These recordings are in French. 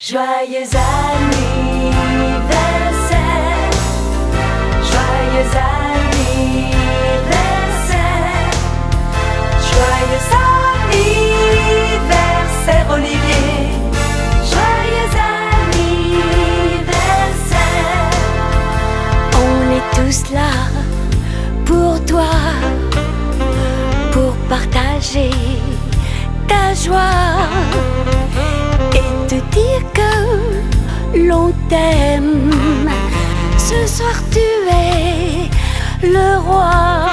Joyeux anniversaire, joyeux anniversaire, joyeux anniversaire Olivier, joyeux anniversaire. On est tous là pour toi, pour partager ta joie que l'on t'aime. Ce soir tu es le roi.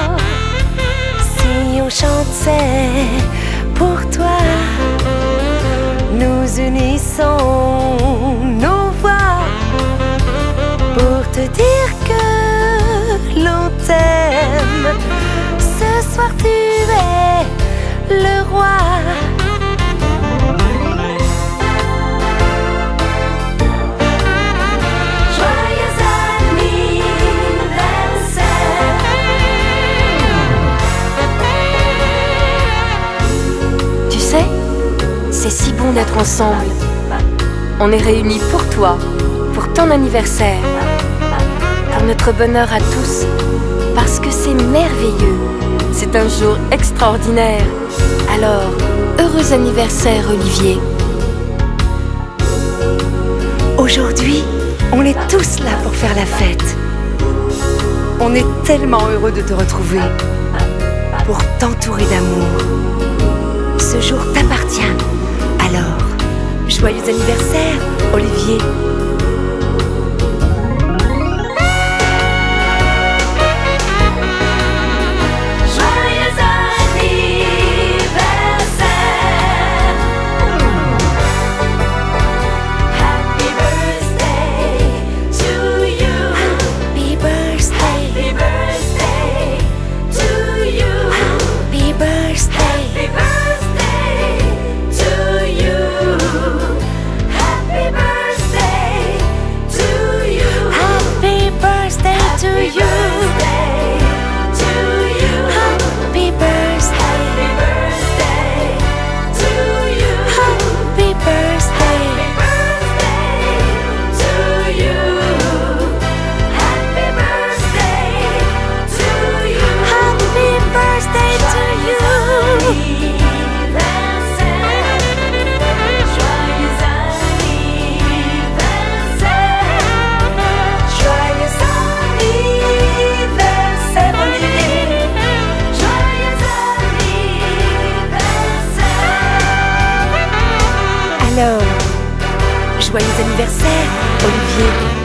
Si on chante c'est pour toi, nous unissons d'être ensemble. On est réunis pour toi, pour ton anniversaire, pour notre bonheur à tous, parce que c'est merveilleux. C'est un jour extraordinaire. Alors, heureux anniversaire, Olivier. Aujourd'hui, on est tous là pour faire la fête. On est tellement heureux de te retrouver, pour t'entourer d'amour. Ce jour t'appartient. Alors, joyeux anniversaire, Olivier. Alors, joyeux anniversaire, Olivier.